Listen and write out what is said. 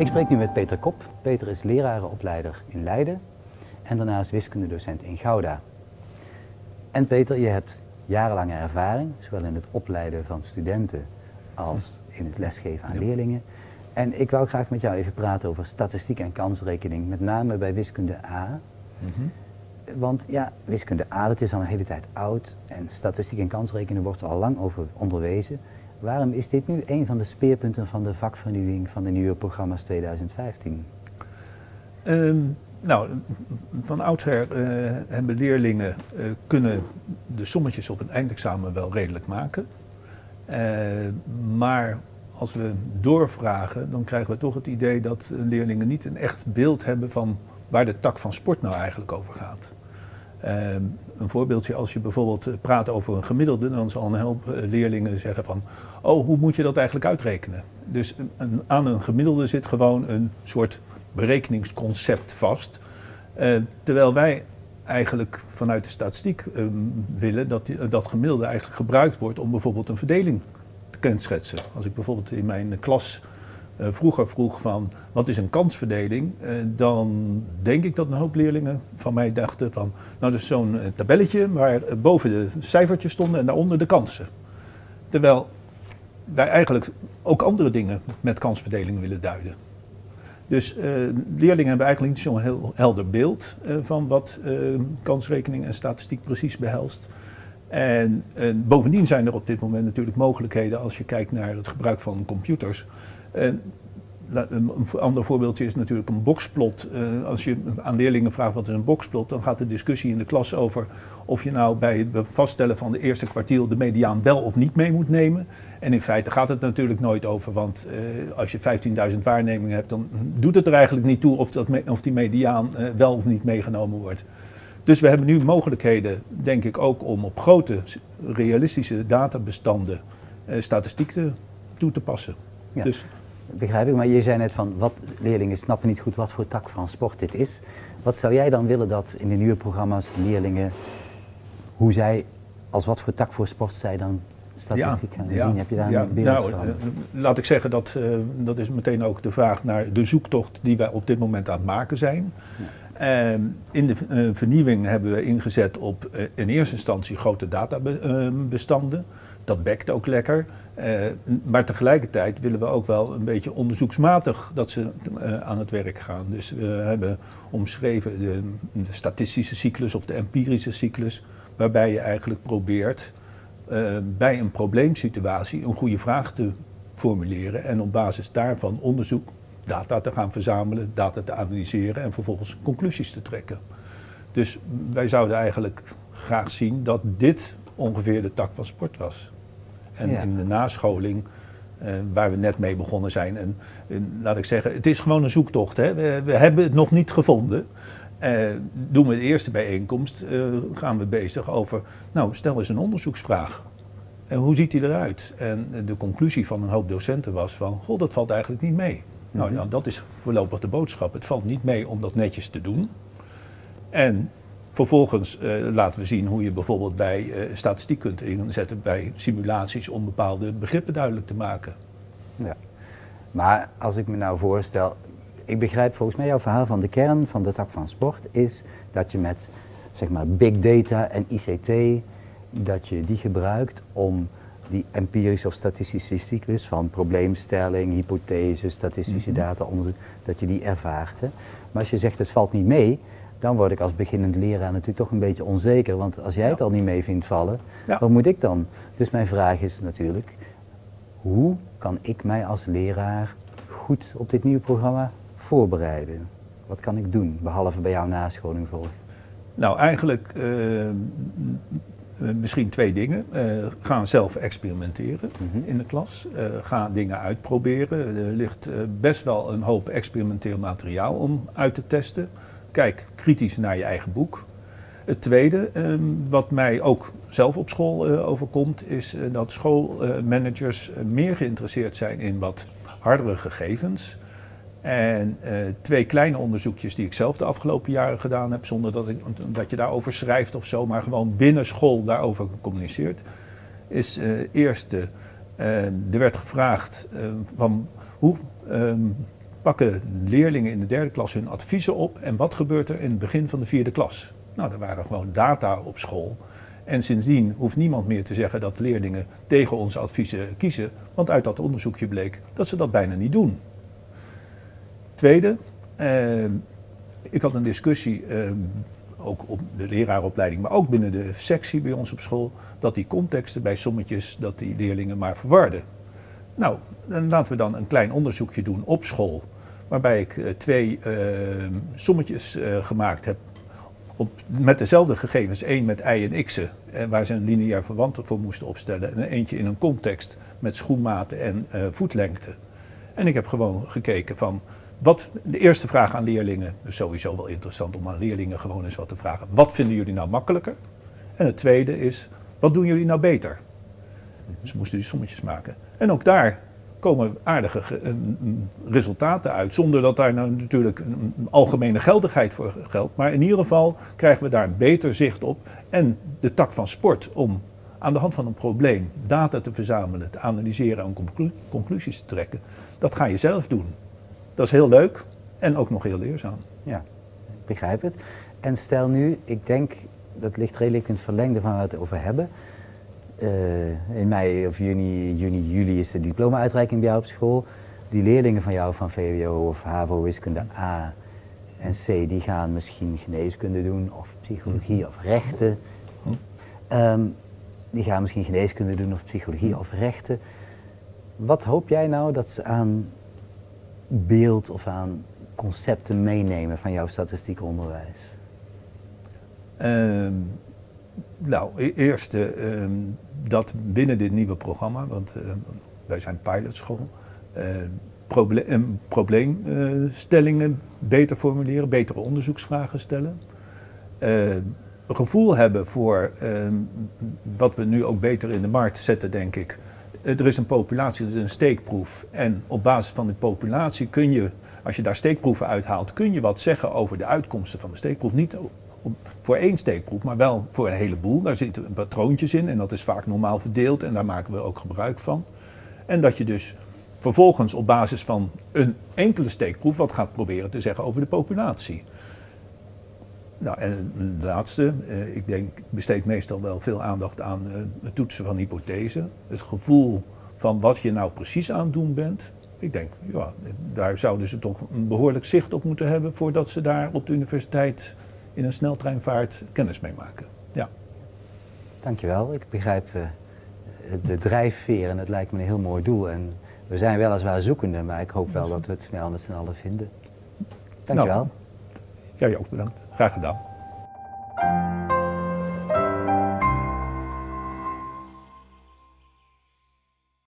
Ik spreek nu met Peter Kop. Peter is lerarenopleider in Leiden en daarnaast wiskundedocent in Gouda. En Peter, je hebt jarenlange ervaring, zowel in het opleiden van studenten als in het lesgeven aan leerlingen. En ik wou graag met jou even praten over statistiek en kansrekening, met name bij wiskunde A. Want ja, wiskunde A, dat is al een hele tijd oud en statistiek en kansrekening wordt er al lang over onderwezen. Waarom is dit nu een van de speerpunten van de vakvernieuwing van de nieuwe programma's 2015? Ehm, nou, van oudsher eh, hebben leerlingen eh, kunnen de sommetjes op een eindexamen wel redelijk maken. Eh, maar als we doorvragen, dan krijgen we toch het idee dat leerlingen niet een echt beeld hebben van waar de tak van sport nou eigenlijk over gaat. Ehm, een voorbeeldje, als je bijvoorbeeld eh, praat over een gemiddelde, dan zal een help eh, leerlingen zeggen van, oh, hoe moet je dat eigenlijk uitrekenen? Dus een, aan een gemiddelde zit gewoon een soort berekeningsconcept vast. Uh, terwijl wij eigenlijk vanuit de statistiek uh, willen dat dat gemiddelde eigenlijk gebruikt wordt om bijvoorbeeld een verdeling te kenschetsen. Als ik bijvoorbeeld in mijn klas vroeger vroeg van wat is een kansverdeling, uh, dan denk ik dat een hoop leerlingen van mij dachten van nou is zo'n uh, tabelletje waar boven de cijfertjes stonden en daaronder de kansen. Terwijl wij eigenlijk ook andere dingen met kansverdeling willen duiden. Dus leerlingen hebben eigenlijk niet zo'n heel helder beeld van wat kansrekening en statistiek precies behelst. En, en bovendien zijn er op dit moment natuurlijk mogelijkheden als je kijkt naar het gebruik van computers een ander voorbeeldje is natuurlijk een boxplot. Uh, als je aan leerlingen vraagt wat is een boxplot, dan gaat de discussie in de klas over of je nou bij het vaststellen van de eerste kwartiel de mediaan wel of niet mee moet nemen. En in feite gaat het natuurlijk nooit over, want uh, als je 15.000 waarnemingen hebt, dan doet het er eigenlijk niet toe of, dat of die mediaan uh, wel of niet meegenomen wordt. Dus we hebben nu mogelijkheden, denk ik ook, om op grote realistische databestanden statistiek toe te passen. Ja. Dus, Begrijp ik, maar je zei net van wat leerlingen snappen niet goed wat voor tak van sport dit is. Wat zou jij dan willen dat in de nieuwe programma's leerlingen, hoe zij, als wat voor tak voor sport zij dan statistiek gaan ja, zien? Heb je daar ja, een beeld nou, van? Uh, laat ik zeggen, dat, uh, dat is meteen ook de vraag naar de zoektocht die wij op dit moment aan het maken zijn. Uh, in de uh, vernieuwing hebben we ingezet op in eerste instantie grote databestanden. Dat bekt ook lekker. Uh, maar tegelijkertijd willen we ook wel een beetje onderzoeksmatig dat ze uh, aan het werk gaan. Dus we hebben omschreven de, de, statistische cyclus of de empirische cyclus, waarbij je eigenlijk probeert uh, bij een probleemsituatie een goede vraag te formuleren en op basis daarvan onderzoek, data te gaan verzamelen, data te analyseren en vervolgens conclusies te trekken. Dus wij zouden eigenlijk graag zien dat dit ongeveer de tak van sport was. En in de nascholing, uh, waar we net mee begonnen zijn. En, en, laat ik zeggen, het is gewoon een zoektocht. Hè? We, we hebben het nog niet gevonden. Uh, doen we de eerste bijeenkomst, uh, gaan we bezig over, nou stel eens een onderzoeksvraag. En hoe ziet die eruit? En de conclusie van een hoop docenten was van, goh, dat valt eigenlijk niet mee. Nou mhm. ja, dat is voorlopig de boodschap. Het valt niet mee om dat netjes te doen. En Vervolgens uh, laten we zien hoe je bijvoorbeeld bij uh, statistiek kunt inzetten bij simulaties om bepaalde begrippen duidelijk te maken. Ja. Maar als ik me nou voorstel, ik begrijp volgens mij jouw verhaal van de kern van de tak van sport is dat je met zeg maar big data en ICT, dat je die gebruikt om die empirische of statistische cyclus van probleemstelling, hypothese, statistische -hmm. data, onderzoek, dat je die ervaart. Hè? Maar als je zegt het valt niet mee, dan word ik als beginnend leraar natuurlijk toch een beetje onzeker. Want als jij het al niet mee vindt vallen, wat moet ik dan? Dus mijn vraag is natuurlijk, hoe kan ik mij als leraar goed op dit nieuwe programma voorbereiden? Wat kan ik doen, behalve bij jouw nascholing volgen? Nou, eigenlijk uh, misschien twee dingen. Uh, ga zelf experimenteren mm -hmm. in de klas. Uh, ga dingen uitproberen. Er ligt best wel een hoop experimenteel materiaal om uit te testen kijk kritisch naar je eigen boek. Het tweede, um, wat mij ook zelf op school uh, overkomt, is uh, dat schoolmanagers uh, meer geïnteresseerd zijn in wat hardere gegevens. En twee kleine onderzoekjes die ik zelf de afgelopen jaren gedaan heb, zonder dat, ik, dat je daarover schrijft of zo, maar gewoon binnen school daarover communiceert, is eerst, ehm, er werd gevraagd van hoe pakken leerlingen in de derde klas hun adviezen op en wat gebeurt er in het begin van de vierde klas? Nou, er waren gewoon data op school. En sindsdien hoeft niemand meer te zeggen dat leerlingen tegen onze adviezen kiezen, want uit dat onderzoekje bleek dat ze dat bijna niet doen. Tweede, eh, ik had een discussie, eh, ook op de leraaropleiding, maar ook binnen de sectie bij ons op school, dat die contexten bij sommetjes, dat die leerlingen maar verwarden. Nou, dan laten we dan een klein onderzoekje doen op school, waarbij ik eh, twee uh, sommetjes uh, gemaakt heb op, met dezelfde gegevens, één met y en x'en, waar ze een lineair verwante voor moesten opstellen, en eentje in een context met schoenmaten en uh, voetlengte. En ik heb gewoon gekeken van, wat, de eerste vraag aan leerlingen, is sowieso wel interessant om aan leerlingen gewoon eens wat te vragen, wat vinden jullie nou makkelijker? En het tweede is, wat doen jullie nou beter? Ze moesten die sommetjes maken. En ook daar komen aardige resultaten uit. Zonder dat daar nou natuurlijk een algemene geldigheid voor geldt. Maar in ieder geval krijgen we daar een beter zicht op. En de tak van sport om aan de hand van een probleem data te verzamelen, te analyseren en conclu conclusies te trekken. Dat ga je zelf doen. Dat is heel leuk en ook nog heel leerzaam. Ja, ik begrijp het. En stel nu, ik denk, dat ligt redelijk in het verlengde van waar we het over hebben. Uh, in mei of juni, juni, juli is de diploma-uitreiking bij jou op school. Die leerlingen van jou van VWO of HAVO wiskunde A en C, die gaan misschien geneeskunde doen of psychologie of rechten. Um, die gaan misschien geneeskunde doen of psychologie of rechten. Wat hoop jij nou dat ze aan beeld of aan concepten meenemen van jouw statistiek onderwijs? Um, nou, e-, eerst um, dat binnen dit nieuwe programma, want uh, wij zijn pilotschool, proble probleemstellingen beter formuleren, betere onderzoeksvragen stellen. gevoel hebben voor ehm, wat we nu ook beter in de markt zetten, denk ik. Er is een populatie, er is een steekproef. En op basis van die populatie kun je, als je daar steekproeven uithaalt, kun je wat zeggen over de uitkomsten van de steekproef. Niet voor één steekproef, maar wel voor een heleboel. Daar zitten patroontjes in en dat is vaak normaal verdeeld en daar maken we ook gebruik van. En dat je dus vervolgens op basis van een enkele steekproef wat gaat proberen te zeggen over de populatie. Nou, en de laatste, eh, ik denk, ik besteed meestal wel veel aandacht aan eh, het toetsen van hypothese. Het gevoel van wat je nou precies aan het doen bent. Ik denk, ja, daar zouden ze toch een behoorlijk zicht op moeten hebben voordat ze daar op de universiteit in een sneltreinvaart kennis mee maken. Ja. Dankjewel. Ik begrijp uh, de drijfveer en het lijkt me een heel mooi doel. En we zijn weliswaar zoekende, maar ik hoop wel dat we het snel met z'n allen vinden. Dankjewel. Nou, jij ook bedankt. Graag gedaan.